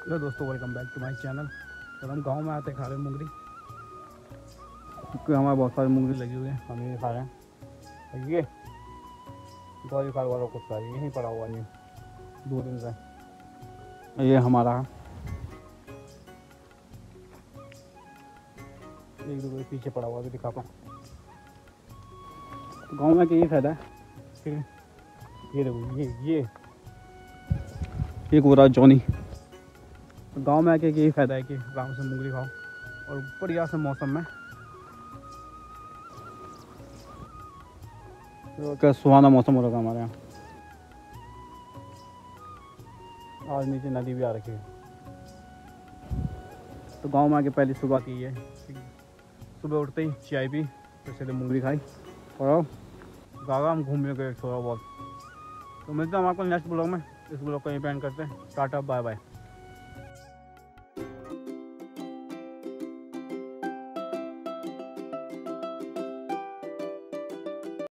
Hello दोस्तों welcome back to my channel तो हम गाँव में आते खा रहे हैं मूंगरी, क्योंकि हमारे बहुत सारी मूंगरी लगी हुई है, हम ये खा रहे हैं। ये गौरी खाल वालों कुछ खा रही यहीं पड़ा हुआ नहीं। दो दिन से। ये हमारा। एक दो पीछे पड़ा हुआ भी दिखा पाऊँ। गाँव में क्या फ़ायदा है। फिर ये देखो, ये ये। एक हो रहा जॉनी। तो गाँव में आके यही फ़ायदा है कि आराम से मूंगली खाओ और बढ़िया से मौसम में। तो क्या सुहाना मौसम हो रहा था हमारे यहाँ? आज नीचे नदी भी आ रखी है। तो गाँव में आके पहली सुबह की है सुबह उठते ही चाय पी फिर सीधे मूंगली खाई। और गागा हम घूमने गए थोड़ा बहुत। तो मिलते हैं हम आपको नेक्स्ट ब्लॉग में। इस ब्लॉग को यहीं पे एंड करते हैं। Tata bye bye